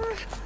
Uh.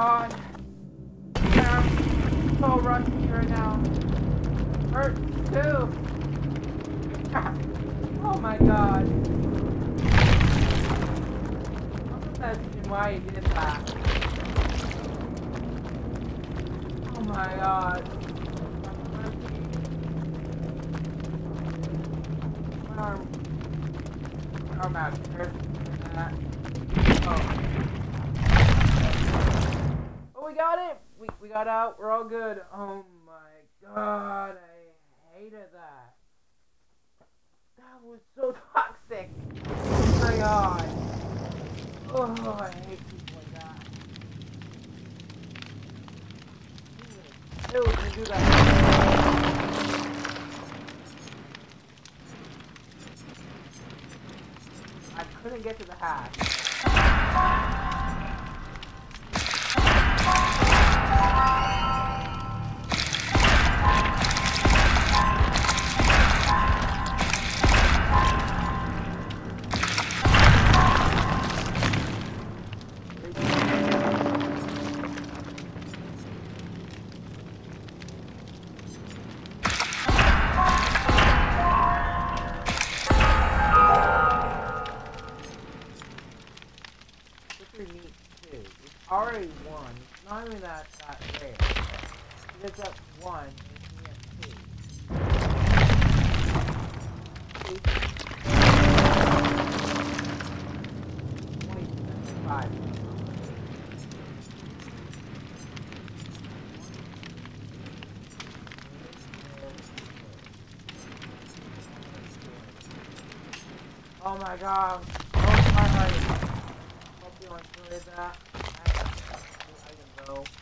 God. Yeah, I'm so rusty right now. Hurt too. oh my god. I'm not asking why you did that. Oh my god. My arm. Oh. We got it! We, we got out. We're all good. Oh my god. I hated that. That was so toxic. Oh my god. Oh, I hate people like that. Ew, can do that. I couldn't get to the hatch. It's not even that that rare. It gets up one, and me at two. Oh my god. Oh my heart. Hope you enjoyed that. Go.